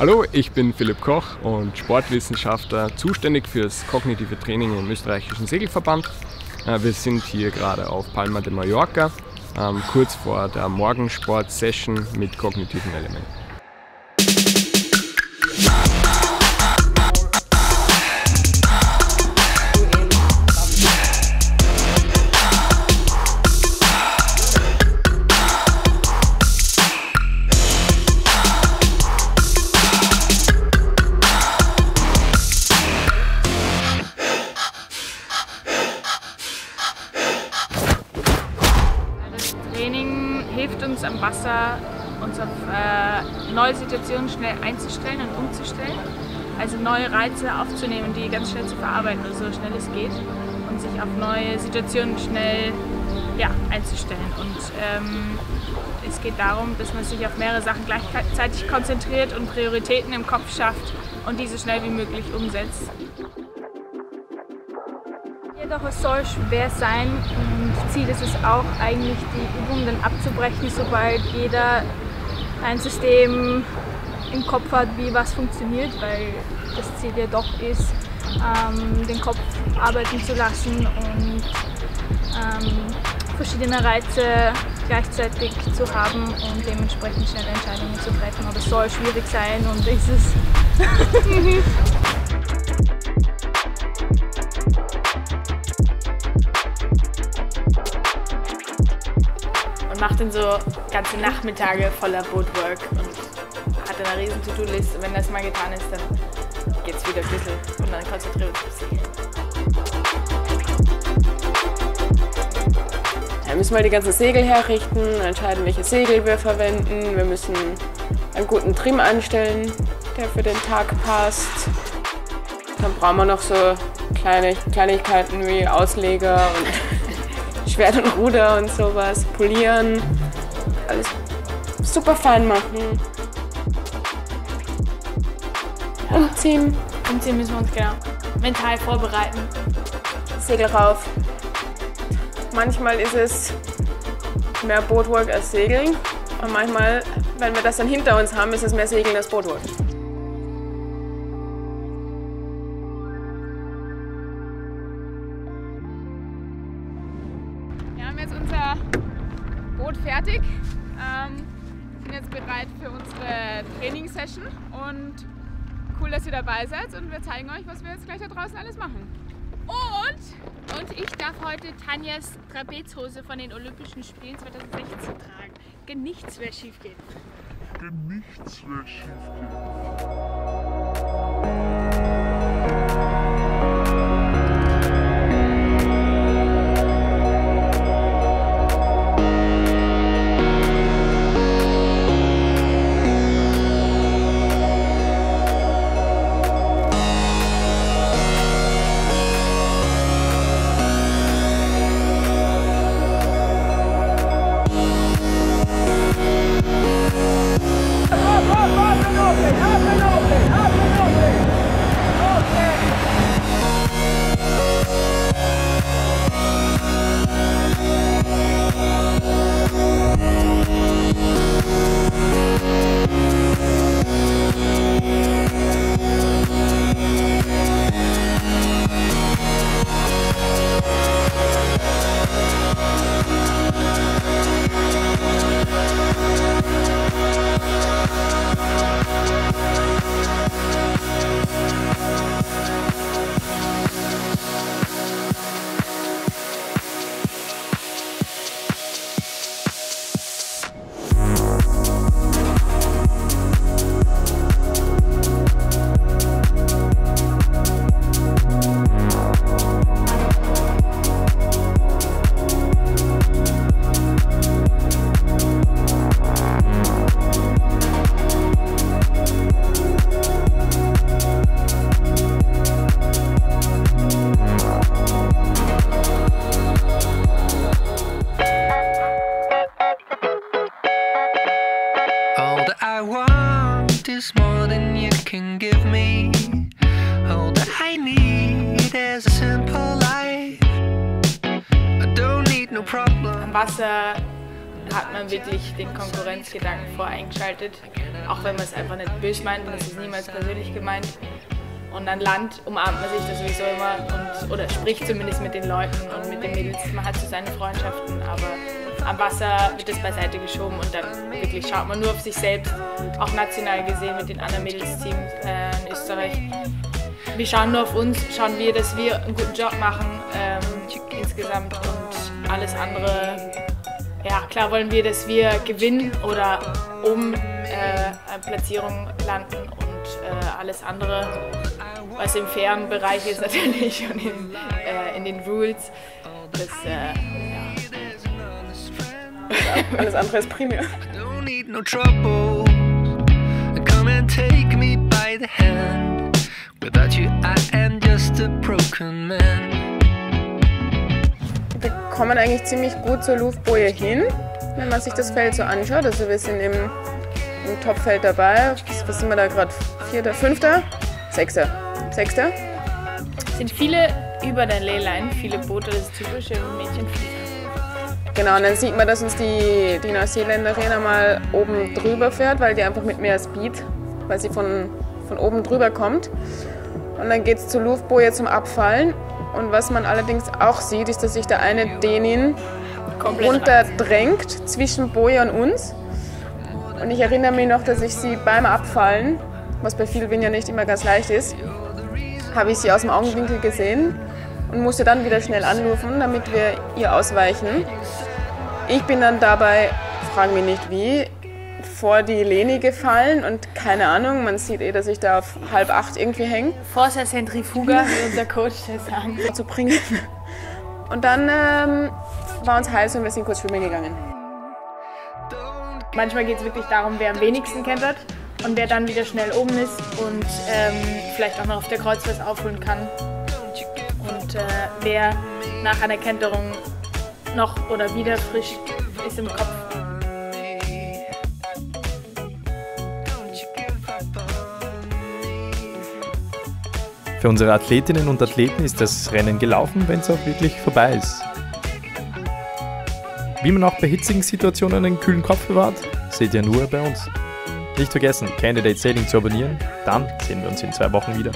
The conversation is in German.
Hallo, ich bin Philipp Koch und Sportwissenschaftler, zuständig fürs kognitive Training im österreichischen Segelverband. Äh, wir sind hier gerade auf Palma de Mallorca, ähm, kurz vor der Morgensport-Session mit kognitiven Elementen. Hilft uns am Wasser, uns auf äh, neue Situationen schnell einzustellen und umzustellen. Also neue Reize aufzunehmen, die ganz schnell zu verarbeiten, so schnell es geht. Und sich auf neue Situationen schnell ja, einzustellen. Und ähm, es geht darum, dass man sich auf mehrere Sachen gleichzeitig konzentriert und Prioritäten im Kopf schafft und diese schnell wie möglich umsetzt. Es soll schwer sein und Ziel ist es auch eigentlich die Übung dann abzubrechen, sobald jeder ein System im Kopf hat, wie was funktioniert, weil das Ziel ja doch ist, ähm, den Kopf arbeiten zu lassen und ähm, verschiedene Reize gleichzeitig zu haben und dementsprechend schnelle Entscheidungen zu treffen. Aber es soll schwierig sein und ist es. macht dann so ganze Nachmittage voller Bootwork und hat eine riesen To-Do-Liste. Wenn das mal getan ist, dann geht es wieder ein bisschen und dann konzentriert Segeln. Da müssen wir die ganzen Segel herrichten, entscheiden, welche Segel wir verwenden. Wir müssen einen guten Trim anstellen, der für den Tag passt. Dann brauchen wir noch so kleine Kleinigkeiten wie Ausleger und Schwert und Ruder und sowas, polieren, alles super fein machen. Umziehen. Umziehen müssen wir uns genau mental vorbereiten. Segel rauf. Manchmal ist es mehr Bootwork als Segeln. Und manchmal, wenn wir das dann hinter uns haben, ist es mehr Segeln als Bootwork. Jetzt unser Boot fertig. Ähm, sind jetzt bereit für unsere Trainingssession und cool, dass ihr dabei seid und wir zeigen euch, was wir jetzt gleich da draußen alles machen. Und, und ich darf heute Tanjas Trapezhose von den Olympischen Spielen 2016 tragen. Kann nichts mehr schief gehen. Kann nichts mehr schief is more than you can give me. All that I need is a simple life. I don't need no problem. Am Wasser hat man wirklich den Konkurrenzgedanken voreingeschaltet. Auch wenn man es einfach nicht böse meint und ist niemals persönlich gemeint. Und an Land umarmt man sich das sowieso immer und, oder spricht zumindest mit den Leuten und mit den Mädels. Man hat so seine Freundschaften, aber am Wasser wird das beiseite geschoben und dann wirklich schaut man nur auf sich selbst, auch national gesehen mit den anderen Mädelsteams äh, in Österreich. Wir schauen nur auf uns, schauen wir, dass wir einen guten Job machen ähm, insgesamt und alles andere. Ja, klar wollen wir, dass wir gewinnen oder um äh, Platzierung landen und äh, alles andere was im fairen Bereich ist natürlich und in, äh, in den Rules. Das, äh. Alles andere ist primär. Don't need no trouble. Come and take me by the hand. Without you, I am just a broken man. Wir kommen eigentlich ziemlich gut zur Luftboje hin, wenn man sich das Feld so anschaut. Also wir sind im, im Topfeld dabei. Was sind wir da gerade? Vierter, fünfter, sechster. Sechster? Es sind viele über der Leyline, viele Boote, das ist typische Mädchenflieger. Genau, und dann sieht man, dass uns die, die Neuseeländerin einmal oben drüber fährt, weil die einfach mit mehr Speed, weil sie von, von oben drüber kommt. Und dann geht es zur Luftboje zum Abfallen. Und was man allerdings auch sieht, ist, dass sich der eine Dänin runterdrängt zwischen Boje und uns. Und ich erinnere mich noch, dass ich sie beim Abfallen, was bei viel Wind ja nicht immer ganz leicht ist, habe ich sie aus dem Augenwinkel gesehen und musste dann wieder schnell anrufen, damit wir ihr ausweichen. Ich bin dann dabei, frage mich nicht wie, vor die Lehne gefallen und keine Ahnung, man sieht eh, dass ich da auf halb acht irgendwie hänge. Forza Centrifuga, wie unser Coach das sagt. Zu bringen. Und dann ähm, war uns heiß und wir sind kurz schwimmen gegangen. Manchmal geht es wirklich darum, wer am wenigsten kentert und wer dann wieder schnell oben ist und ähm, vielleicht auch noch auf der Kreuzfest aufholen kann. Und äh, wer nach einer Kenterung noch oder wieder frisch ist im Kopf. Für unsere Athletinnen und Athleten ist das Rennen gelaufen, wenn es auch wirklich vorbei ist. Wie man auch bei hitzigen Situationen einen kühlen Kopf bewahrt, seht ihr nur bei uns. Nicht vergessen, Candidate Sailing zu abonnieren, dann sehen wir uns in zwei Wochen wieder.